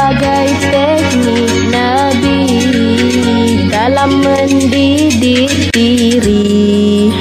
sebagai teknik Nabi dalam mendidik diri.